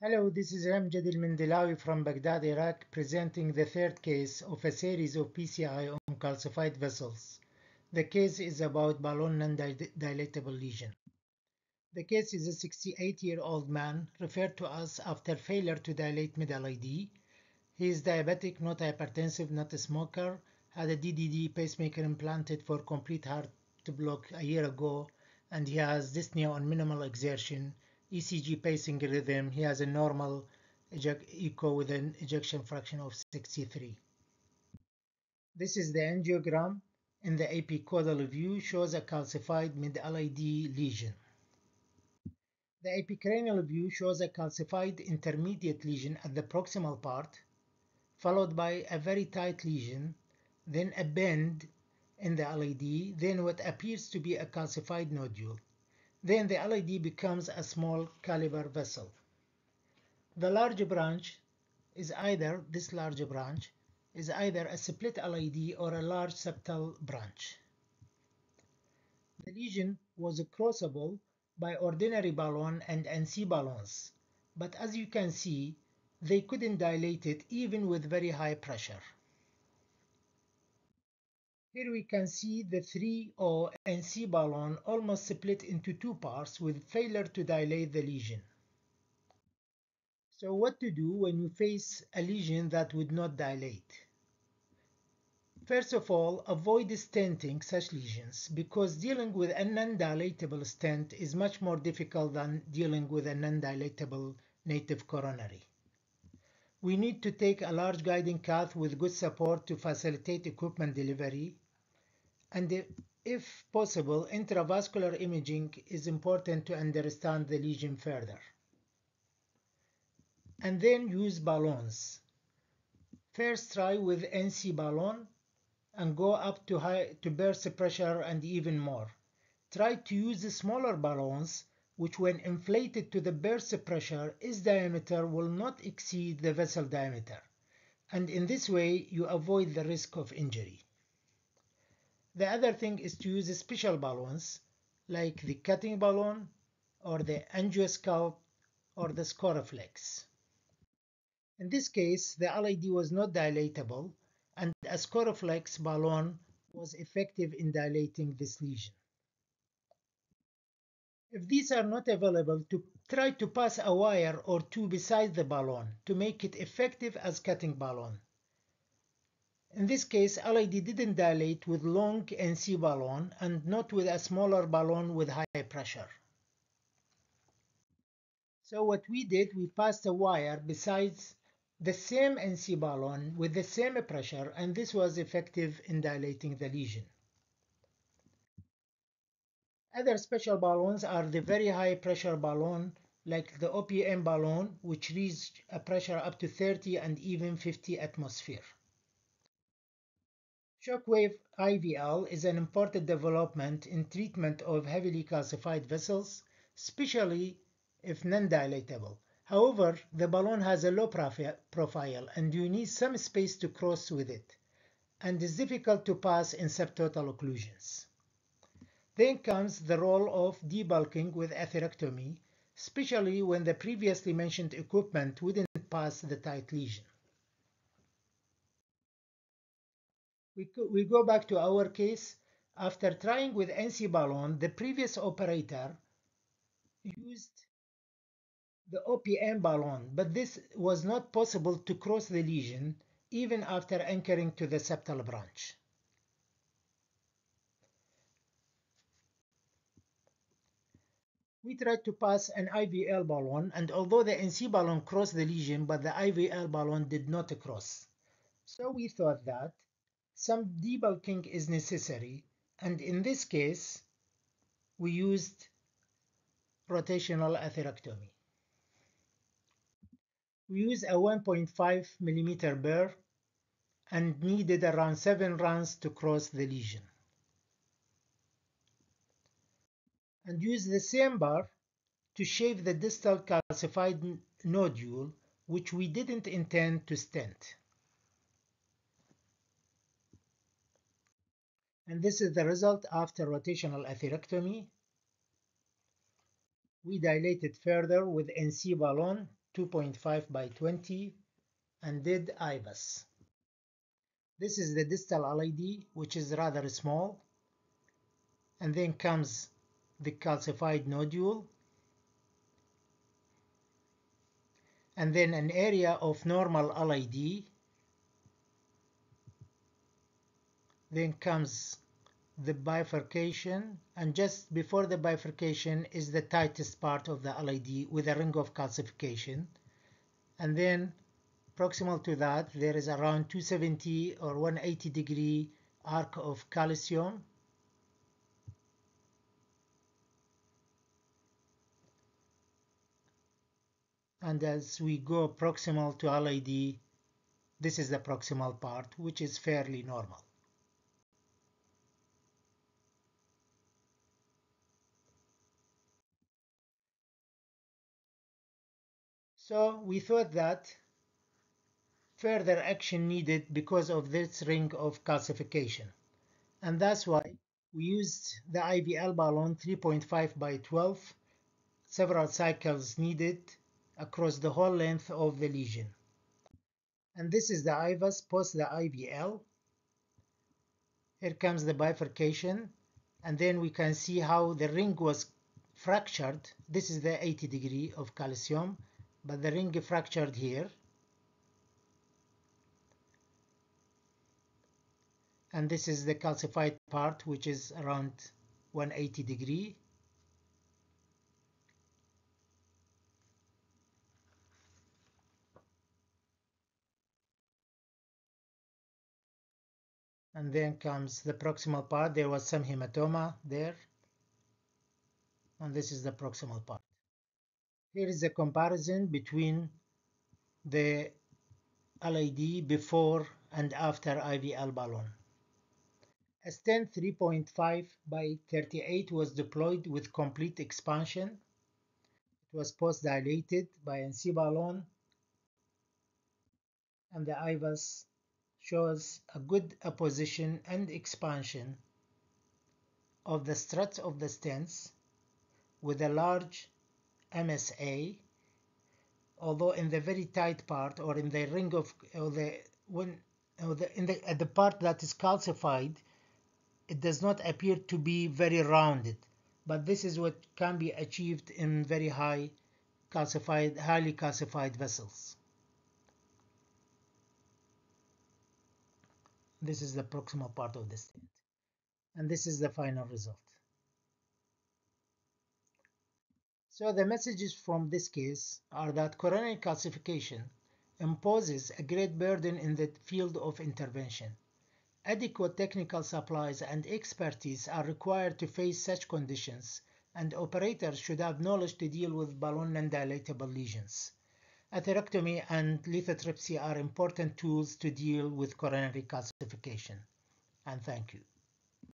Hello, this is Amjad Al-Mendilawi from Baghdad, Iraq, presenting the third case of a series of PCI on calcified vessels. The case is about balloon non-dilatable lesion. The case is a 68-year-old man referred to us after failure to dilate mid LAD. He is diabetic, not hypertensive, not a smoker, had a DDD pacemaker implanted for complete heart block a year ago, and he has dyspnea on minimal exertion, ECG pacing rhythm. He has a normal echo with an ejection fraction of 63. This is the angiogram in the AP caudal view shows a calcified mid-LAD lesion. The AP cranial view shows a calcified intermediate lesion at the proximal part, followed by a very tight lesion, then a bend in the LAD, then what appears to be a calcified nodule. Then the LAD becomes a small caliber vessel. The large branch is either, this large branch, is either a split LAD or a large septal branch. The lesion was crossable by ordinary balloon and NC balloons, but as you can see, they couldn't dilate it even with very high pressure. Here we can see the 3O NC balloon almost split into two parts with failure to dilate the lesion. So what to do when you face a lesion that would not dilate? First of all, avoid stenting such lesions because dealing with a non-dilatable stent is much more difficult than dealing with a non-dilatable native coronary. We need to take a large guiding cath with good support to facilitate equipment delivery. And if possible, intravascular imaging is important to understand the lesion further. And then use balloons. First try with NC balloon and go up to high to burst pressure and even more. Try to use smaller balloons which when inflated to the burst pressure its diameter will not exceed the vessel diameter and in this way you avoid the risk of injury. The other thing is to use special balloons like the cutting balloon or the AngioSculpt or the Scoreflex. In this case, the LAD was not dilatable and a Scoreflex balloon was effective in dilating this lesion. If these are not available, to try to pass a wire or two beside the balloon to make it effective as cutting balloon. In this case, LAD didn't dilate with long NC balloon and not with a smaller balloon with high pressure. So what we did, we passed a wire besides the same NC balloon with the same pressure and this was effective in dilating the lesion. Other special balloons are the very high pressure balloon like the OPN balloon which reached a pressure up to 30 and even 50 atmosphere. Shockwave IVL is an important development in treatment of heavily calcified vessels, especially if non-dilatable. However, the balloon has a low profile and you need some space to cross with it and is difficult to pass in subtotal occlusions. Then comes the role of debulking with atherectomy, especially when the previously mentioned equipment wouldn't pass the tight lesion. We, go back to our case. After trying with NC balloon, the previous operator used the OPN balloon, but this was not possible to cross the lesion even after anchoring to the septal branch. We tried to pass an IVL balloon, and although the NC balloon crossed the lesion, but the IVL balloon did not cross. So we thought that some debulking is necessary, and in this case, we used rotational atherectomy. We used a 1.5 millimeter burr and needed around 7 runs to cross the lesion. And use the same burr to shave the distal calcified nodule which we didn't intend to stent. And this is the result after rotational atherectomy. We dilated further with NC balloon 2.5 by 20 and did IVUS. This is the distal LAD, which is rather small. And then comes the calcified nodule. And then an area of normal LAD. Then comes the bifurcation and just before the bifurcation is the tightest part of the LAD with a ring of calcification and then proximal to that there is around 270 or 180 degree arc of calcium and as we go proximal to LAD this is the proximal part which is fairly normal So we thought that further action needed because of this ring of calcification. And that's why we used the IVL balloon 3.5 by 12, several cycles needed across the whole length of the lesion. And this is the IVUS post the IVL. Here comes the bifurcation and then we can see how the ring was fractured. This is the 80 degree of calcium but the ring fractured here and this is the calcified part which is around 180 degree and then comes the proximal part there was some hematoma there and this is the proximal part here is a comparison between the LAD before and after IVL balloon. A stent 3.5 by 38 was deployed with complete expansion. It was post-dilated by NC balloon and the IVUS shows a good apposition and expansion of the struts of the stents with a large MSA, although in the very tight part or in the ring of or the when or the, in the at the part that is calcified, it does not appear to be very rounded. But this is what can be achieved in very high calcified, highly calcified vessels. This is the proximal part of the stent. And this is the final result. So the messages from this case are that coronary calcification imposes a great burden in the field of intervention. Adequate technical supplies and expertise are required to face such conditions, and operators should have knowledge to deal with balloon non-dilatable lesions. Atherectomy and lithotripsy are important tools to deal with coronary calcification. And thank you.